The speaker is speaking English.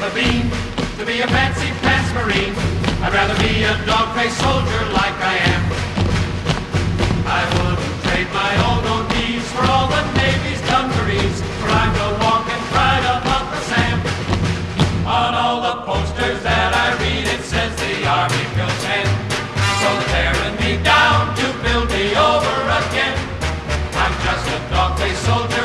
him a beam to be a fancy pants marine. I'd rather be a dogface soldier like I am. I wouldn't trade my old ODs for all the Navy's dungarees, for I'm the walking pride of Uncle Sam. On all the posters that I read, it says the Army builds men. So they're tearing me down to build me over again. I'm just a dogface soldier.